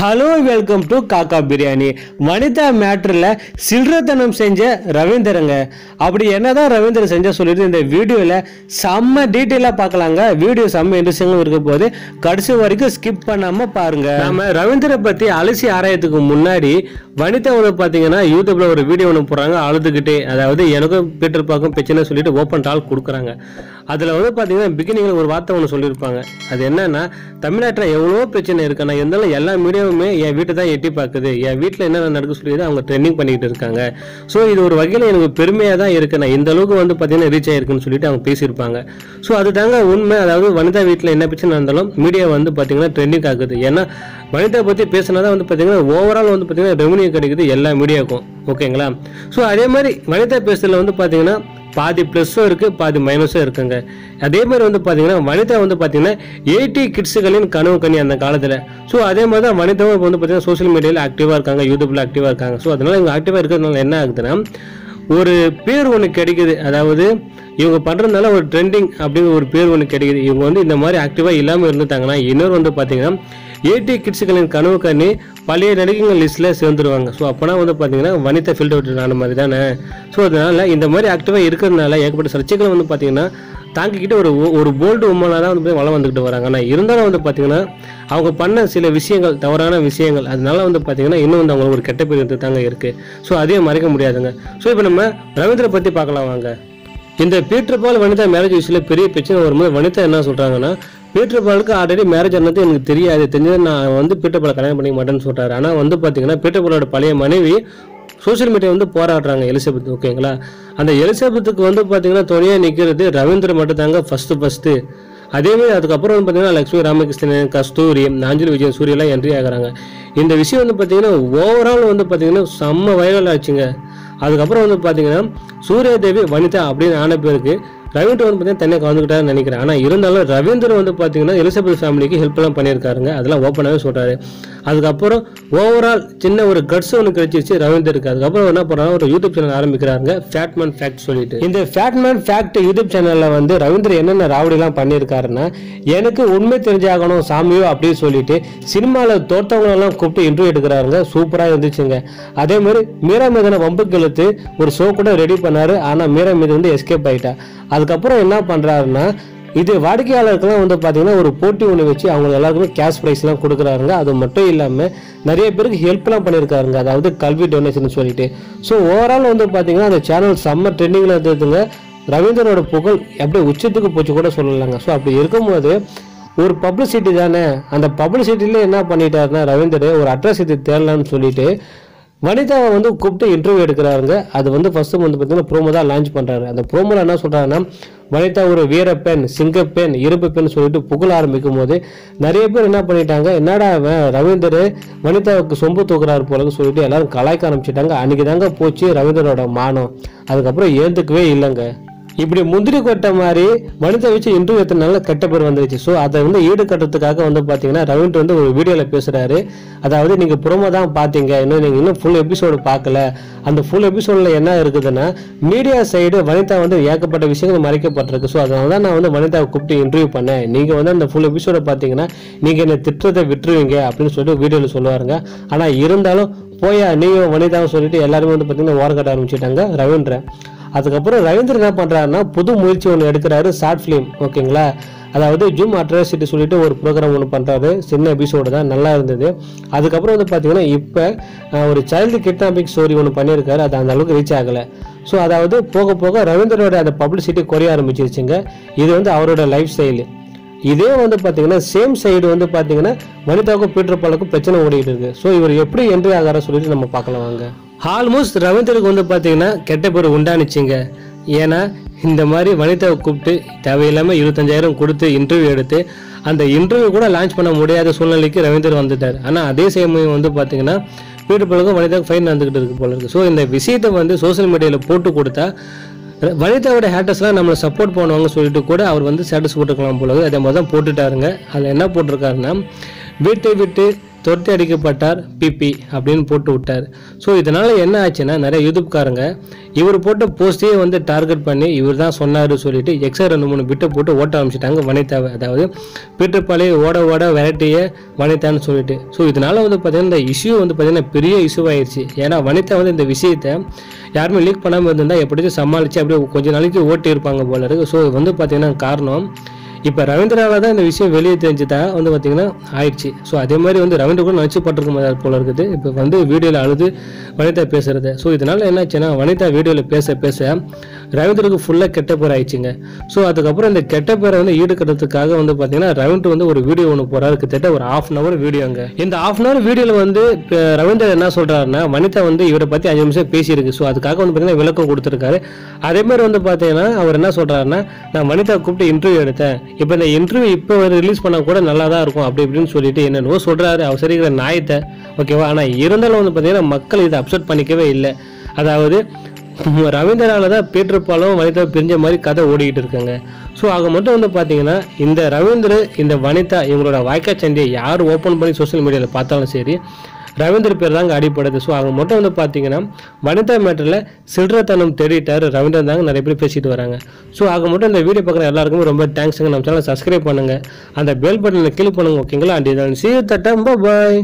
Hello welcome to காக்கா பிரியாணி வனிதா மேட்ரில் சில்லறத்தனம் செஞ்ச ரவீந்திரங்க அப்படி என்ன தான் ரவீந்திரன் செஞ்ச சொல்லிட்டு இந்த வீடியோவில் செம்ம டீட்டெயிலாக பார்க்கலாங்க வீடியோ செம்ம இன்ட்ரெஸ்டிங்கும் இருக்க போது கடைசி வரைக்கும் ஸ்கிப் பண்ணாமல் பாருங்கள் நம்ம ரவீந்தரை பற்றி அலசி ஆராயத்துக்கு முன்னாடி வனிதா வந்து பார்த்தீங்கன்னா யூடியூப்ல ஒரு வீடியோ ஒன்று போடுறாங்க அழுதுகிட்டே அதாவது எனக்கும் பீட்டர் பார்க்கும் பிரச்சனை சொல்லிட்டு ஓப்பன் டால் கொடுக்குறாங்க அதில் வந்து பார்த்தீங்கன்னா பிகினிங்கில் ஒரு வார்த்தை ஒன்று சொல்லியிருப்பாங்க. அது என்னன்னா தமிழ்நாட்டில் எவ்வளோ பிரச்சனை இருக்கு. நான் இருந்தாலும் எல்லா மீடியாவுமே என் வீட்டை தான் எட்டி பார்க்குது என் வீட்டில் என்னென்ன நடக்க சொல்லி அவங்க ட்ரெண்டிங் பண்ணிக்கிட்டு இருக்காங்க. ஸோ இது ஒரு வகையில் எனக்கு பெருமையாக தான் இருக்கு. நான் இந்த அளவுக்கு வந்து பார்த்தீங்கன்னா ரீச் ஆயிருக்குன்னு சொல்லிட்டு அவங்க பேசியிருப்பாங்க. ஸோ அது தாங்க உண்மை. அதாவது வனிதா வீட்டில் என்ன பிரச்சனை இருந்தாலும் மீடியா வந்து பார்த்தீங்கன்னா ட்ரெண்டிங் ஆகுது ஏன்னா வனிதா பற்றி பேசினா தான் வந்து பார்த்தீங்கன்னா ஓவரால் வந்து பார்த்தீங்கன்னா ரெவன்யூ கிடைக்குது எல்லா மீடியாவுக்கும் ஓகேங்களா ஸோ அதே மாதிரி வனிதா பேசுறதுல வந்து பார்த்தீங்கன்னா பாதி ப்ளஸ்ஸும் இருக்குது பாதி மைனஸும் இருக்குங்க. அதே மாதிரி வந்து பார்த்தீங்கன்னா வனிதா வந்து பார்த்தீங்கன்னா எயிட்டி கிட்ஸுகளின் கனவு கனி அந்த காலத்தில். ஸோ அதே மாதிரி தான் வனிதாவும் இப்போ வந்து பார்த்தீங்கன்னா சோஷியல் மீடியாவில் ஆக்டிவாக இருக்காங்க யூடியூப்பில் ஆக்டிவாக இருக்காங்க. ஸோ அதனால் இவங்க ஆக்டிவாக இருக்கிறதுனால என்ன ஆகுதுன்னா ஒரு பேர் ஒன்று கிடைக்குது. அதாவது இவங்க பண்ணுறதுனால ஒரு ட்ரெண்டிங் அப்படிங்கிற ஒரு பேர் ஒன்று கிடைக்குது. இவங்க வந்து இந்த மாதிரி ஆக்டிவாக இல்லாமல் இருந்துட்டாங்கன்னா இன்னொரு வந்து பார்த்தீங்கன்னா ஏடி கிட்ஸுகளின் கனவு கண்ணி பழைய நடிகைகள் லிஸ்ட்டில் சேர்ந்துருவாங்க. ஸோ அப்போனா வந்து பார்த்தீங்கன்னா வனிதா ஃபீல்டு விட்டு ஆன மாதிரி தானே. ஸோ அதனால் இந்த மாதிரி ஆக்டிவாக இருக்கிறதுனால ஏகப்பட்ட சர்ச்சைகள் வந்து பார்த்தீங்கன்னா தாங்கிக்கிட்டு ஒரு ஒரு போல்டு உமனாக தான் வந்து வளம் வந்துக்கிட்டு வராங்க. ஆனால் இருந்தாலும் வந்து பார்த்தீங்கன்னா அவங்க பண்ண சில விஷயங்கள் தவறான விஷயங்கள் அதனால வந்து பார்த்தீங்கன்னா இன்னும் வந்து அவங்களுக்கு ஒரு கெட்ட பேர் வந்து தாங்க இருக்குது ஸோ அதையும் மறைக்க முடியாதுங்க. ஸோ இப்போ நம்ம ரவீந்திர பற்றி பார்க்கலாம் வாங்க. இந்த பீட்டர் பால் வனிதா மேரேஜ் விஷயத்தில் பெரிய பிரச்சனை வரும்போது வனிதா என்ன சொல்கிறாங்கன்னா பீட்டர் பாலுக்கு ஆல்ரெடி மேரேஜ் ஆனது எனக்கு தெரியாது. தெரிஞ்சது நான் வந்து பீட்டர் பாலை கல்யாணம் பண்ணிக்க மாட்டேன்னு சொல்கிறாரு ஆனால் வந்து பார்த்தீங்கன்னா பீட்டர் பாலோட பழைய மனைவி சோஷியல் மீடியா வந்து போராடுறாங்க எலிசபெத் ஓகேங்களா? அந்த எலிசபெத்துக்கு வந்து பார்த்தீங்கன்னா துணையாக நிற்கிறது ரவீந்திர மட்டும் தாங்க ஃபஸ்ட்டு ஃபஸ்ட்டு அதேமாதிரி அதுக்கப்புறம் வந்து பார்த்தீங்கன்னா லக்ஷ்மி ராமகிருஷ்ணன் கஸ்தூரி நாஞ்சலி விஜயன் சூரியெல்லாம் என்ட்ரி ஆகுறாங்க. இந்த விஷயம் வந்து பார்த்தீங்கன்னா ஓவரால் வந்து பார்த்தீங்கன்னா செம்ம வைரல் ஆச்சுங்க. அதுக்கப்புறம் வந்து பார்த்தீங்கன்னா சூரியதேவி வனிதா அப்படின்னு ஆன பேருக்கு ரவீந்திர வந்து பார்த்தீங்கன்னா தன்னை கலந்துக்கிட்டாருன்னு நினைக்கிறேன். ஆனால் இருந்தாலும் ரவீந்திர வந்து பார்த்தீங்கன்னா எலிசபெத் ஃபேமிலிக்கு ஹெல்ப்லாம் பண்ணியிருக்காருங்க. அதெல்லாம் ஓப்பனாகவே சொல்கிறாரு அதுக்கப்புறம் ஓவரால் சின்ன ஒரு கட்ஸ் ஒன்று கிடைச்சிருச்சு ரவீந்தருக்கு அதுக்கப்புறம் என்ன பண்ணுறாங்க ஒரு யூடியூப் சேனல் ஆரம்பிக்கிறாங்க ஃபேட்மேன் ஃபேக்ட் சொல்லிட்டு. இந்த ஃபேட்மேன் ஃபேக்ட் யூடியூப் சேனலில் வந்து ரவீந்திர என்னென்ன ராவடிலாம் பண்ணியிருக்காருன்னா எனக்கு உண்மை தெரிஞ்சாகணும் சாமியோ அப்படின்னு சொல்லிட்டு சினிமாவில் தோற்றவங்களெல்லாம் கூப்பிட்டு இன்டர்வியூ எடுக்கிறாருங்க. சூப்பராக இருந்துச்சுங்க. அதே மாதிரி மீரா மீதான வம்புக்கு இழுத்து ஒரு ஷோ கூட ரெடி பண்ணாரு. ஆனால் மீரா மீது வந்து எஸ்கேப் ஆயிட்டா. அதுக்கப்புறம் என்ன பண்ணுறாருன்னா இது வாடிக்கையாளருக்குலாம் வந்து பார்த்தீங்கன்னா ஒரு போட்டி ஒன்று வச்சு அவங்க எல்லாருக்குமே கேஷ் ப்ரைஸ்லாம் கொடுக்குறாருங்க. அது மட்டும் இல்லாமல் நிறைய பேருக்கு ஹெல்ப்லாம் பண்ணியிருக்காருங்க. அதாவது கல்வி டொனேஷன் சொல்லிட்டு. ஸோ ஓவரால் வந்து பார்த்தீங்கன்னா அந்த சேனல் செம்ம ட்ரெண்டிங்கில் இருந்ததுங்க. ரவீந்திரனோட புகழ் அப்படியே உச்சத்துக்கு போச்சு கூட சொல்லலாங்க. ஸோ அப்படி இருக்கும்போது ஒரு பப்ளிசிட்டி தானே. அந்த பப்ளிசிட்டியில் என்ன பண்ணிட்டாருன்னா ரவீந்தர் ஒரு அட்ரஸ் இது தேடலான்னு சொல்லிட்டு வனிதாவை வந்து கூப்பிட்டு இன்டர்வியூ எடுக்கிறாருங்க. அது வந்து ஃபர்ஸ்ட் வந்து பார்த்தீங்கன்னா ப்ரோமோ தான் லான்ச் பண்ணுறாரு அந்த ப்ரோமோவில் என்ன சொல்கிறாங்கன்னா வனிதா ஒரு வீரப்பெண் சிங்கப்பெண் இரும்பு பெண் சொல்லிட்டு புகழ ஆரம்பிக்கும் போது நிறைய பேர் என்ன பண்ணிட்டாங்க என்னடா அவன் ரவீந்தர் வனிதாவுக்கு சொம்பு தூக்குறாரு போலன்னு சொல்லிட்டு எல்லாரும் கலாய்க்க ஆரம்பிச்சிட்டாங்க. அன்னைக்கு தாங்க போச்சு ரவீந்தரோட மானம். அதுக்கப்புறம் ஏந்துக்கவே இல்லைங்க. இப்படி முந்திரி கொட்டை மாதிரி மனித வச்சு இன்டர்வியூ எத்தனால கெட்ட பேர் வந்துருச்சு. ஸோ அதை வந்து ஈடு கட்டுறதுக்காக வந்து பார்த்தீங்கன்னா ரவீந்தர் வந்து ஒரு வீடியோவில் பேசுகிறாரு அதாவது நீங்கள் புறமா தான் பார்த்தீங்க இன்னும் நீங்கள் இன்னும் ஃபுல் எபிசோடு பார்க்கல அந்த ஃபுல் எபிசோடில் என்ன இருக்குதுன்னா மீடியா சைடு வனிதா வந்து ஏகப்பட்ட விஷயங்கள் மறைக்கப்பட்டிருக்கு. ஸோ அதனால தான் நான் வந்து வனிதாவை கூப்பிட்டு இன்டர்வியூ பண்ணேன். நீங்கள் வந்து அந்த ஃபுல் எபிசோடை பார்த்தீங்கன்னா நீங்கள் என்னை திட்டத்தை விட்டுருவீங்க அப்படின்னு சொல்லிட்டு வீடியோவில் சொல்லுவாருங்க. ஆனால் இருந்தாலும் போயா நீயும் வனிதாவும் சொல்லிட்டு எல்லாருமே வந்து பார்த்தீங்கன்னா ஓரக்கட்ட ஆரம்பிச்சிட்டாங்க. ரவீந்திரன் அதுக்கப்புறம் ரவீந்திரன் என்ன பண்ணுறாருன்னா புது முயற்சி ஒன்று எடுக்கிறாரு ஷார்ட் ஃபிலிம் ஓகேங்களா? அதாவது ஜூம் அட்ராசிட்டி சொல்லிட்டு ஒரு ப்ரோக்ராம் ஒன்று பண்ணுறாரு சின்ன எபிசோடு தான் நல்லா இருந்தது. அதுக்கப்புறம் வந்து பார்த்தீங்கன்னா இப்போ ஒரு சைல்டு கிட்னாபிக் ஸ்டோரி ஒன்று பண்ணியிருக்காரு. அது அந்த அளவுக்கு ரீச் ஆகலை. ஸோ அதாவது போக போக ரவீந்தரோட அந்த பப்ளிசிட்டி குறைய ஆரம்பிச்சிருச்சுங்க. இது வந்து அவரோட லைஃப் ஸ்டைலு இதே வந்து பார்த்தீங்கன்னா சேம் சைடு வந்து பார்த்தீங்கன்னா வனிதாவுக்கும் பீட்டர் பாலுக்கும் பிரச்சனை ஓடிட்டு இருக்கு. ஸோ இவர் எப்படி என்ட்ரி ஆகாரம் சொல்லிட்டு நம்ம பார்க்கலாம் வாங்க. ஆல்மோஸ்ட் ரவீந்தருக்கு வந்து பார்த்தீங்கன்னா கெட்ட பேர் உண்டானுச்சுங்க. ஏன்னா இந்த மாதிரி வனிதாவை கூப்பிட்டு தேவையில்லாமல் இருபத்தஞ்சாயிரம் கொடுத்து இன்டர்வியூ எடுத்து அந்த இன்டர்வியூ கூட லான்ச் பண்ண முடியாத சூழ்நிலைக்கு ரவீந்தர் வந்துட்டார். ஆனால் அதே சமயம் வந்து பார்த்தீங்கன்னா வீட்டு பாலுக்கும் வனிதாவுக்கு ஃபைன் வந்துக்கிட்டு இருக்கு போல இருக்குது ஸோ இந்த விஷயத்தை வந்து சோஷியல் மீடியாவில் போட்டு கொடுத்தா வனிதாவோட ஹேட்டர்ஸ்லாம் நம்மளை சப்போர்ட் பண்ணுவாங்கன்னு சொல்லிட்டு கூட அவர் வந்து ஸ்டேட்டஸ் போட்டுக்கலாம் போல அதே மாதிரி தான் போட்டுட்டாருங்க. அதில் என்ன போட்டிருக்காருன்னா வீட்டை விட்டு தொட்டி அடிக்கப்பட்டார் பிபி அப்படின்னு போட்டு விட்டார். ஸோ இதனால் என்ன ஆச்சுன்னா நிறைய யூடியூப்காரங்க இவர் போட்ட போஸ்டையே வந்து டார்கெட் பண்ணி இவர் தான் சொன்னார் சொல்லிட்டு எக்ஸ்ட்ரா ரெண்டு மூணு பிட்டை போட்டு ஓட்ட ஆரம்பிச்சிட்டாங்க வனிதாவை. அதாவது பீட்டர்பாலே ஓட ஓட வெரைட்டியை வனிதான்னு சொல்லிட்டு. ஸோ இதனால் வந்து பார்த்தீங்கன்னா இந்த இஷ்யூ வந்து பார்த்திங்கன்னா பெரிய இஷ்யூ ஆயிடுச்சு ஏன்னா வனிதா வந்து இந்த விஷயத்தை யாருமே லீக் பண்ணாமல் இருந்திருந்தால் எப்படியும் சமாளித்து அப்படியே கொஞ்ச நாளைக்கு ஓட்டி இருப்பாங்க போல இருக்கு. ஸோ வந்து பார்த்திங்கன்னா காரணம். இப்போ ரவீந்திராவில் தான் இந்த விஷயம் வெளியே தெரிஞ்சு தான் வந்து பார்த்தீங்கன்னா ஆயிடுச்சு. ஸோ அதே மாதிரி வந்து ரவீந்திர கூட நினச்சி பட்டிருக்க போல இருக்குது. இப்போ வந்து வீடியோவில் அழுது வனிதா பேசுறது. ஸோ இதனால என்னாச்சுன்னா வனிதா வீடியோவில் பேச பேச ரவீந்திரக்கு ஃபுல்லாக கெட்ட பேர் ஆயிடுச்சுங்க. ஸோ அதுக்கப்புறம் இந்த கெட்ட பேரை வந்து ஈடுகட்டுறதுக்காக வந்து பார்த்தீங்கன்னா ரவீந்திர வந்து ஒரு வீடியோ ஒன்று போகிறாரு கிட்டத்தட்ட ஒரு ஆஃப் அன் அவர் வீடியோங்க இந்த ஆஃப் அன் அவர் வீடியோவில் வந்து இப்ப ரவீந்திரன் என்ன சொல்கிறாருன்னா வனிதா வந்து இவரை பற்றி அஞ்சு நிமிஷம் பேசியிருக்கு. ஸோ அதுக்காக வந்து பார்த்தீங்கன்னா விளக்கம் கொடுத்துருக்காரு. அதே மாதிரி வந்து பார்த்தீங்கன்னா அவர் என்ன சொல்கிறாருன்னா நான் வனிதா கூப்பிட்டு இன்டர்வியூ எடுத்தேன். இப்போ இந்த இன்டர்வியூ இப்போ ரிலீஸ் பண்ணால் கூட நல்லா தான் இருக்கும் அப்படி இப்படின்னு சொல்லிட்டு என்னென்னவோ சொல்கிறாரு அவர் சரிக்கிற நாயத்தை ஓகேவா ஆனால் இருந்தாலும் வந்து பார்த்தீங்கன்னா மக்கள் இதை அப்செட் பண்ணிக்கவே இல்லை. அதாவது ரவீந்திரால தான் பீட்டர் பாலும் வனிதா பிரிஞ்ச மாதிரி கதை ஓடிக்கிட்டு இருக்காங்க. ஸோ ஆக மட்டும் வந்து பார்த்தீங்கன்னா இந்த ரவீந்திர இந்த வனிதா இவங்களோட வாய்க்கா சண்டையை யார் ஓப்பன் பண்ணி சோஷியல் மீடியாவில் பார்த்தாலும் சரி ரவீந்திர பேர் தாங்க அடிப்படுது ஸோ அவங்க மட்டும் வந்து பார்த்தீங்கன்னா வனிதா மேட்டரில் சில்லறத்தனம் தேடிட்டார் ரவீந்திரன் தாங்க நிறைய பேர் பேசிட்டு வராங்க. ஸோ ஆக மட்டும் இந்த வீடியோ பார்க்குற எல்லாருக்குமே ரொம்ப தேங்க்ஸுங்க நம்ம சேனல் சப்ஸ்கிரைப் பண்ணுங்கள் அந்த பெல் பட்டனில் கிளிக் பண்ணுங்க ஓகேங்களா அண்ட் சி தட்டம் பாய்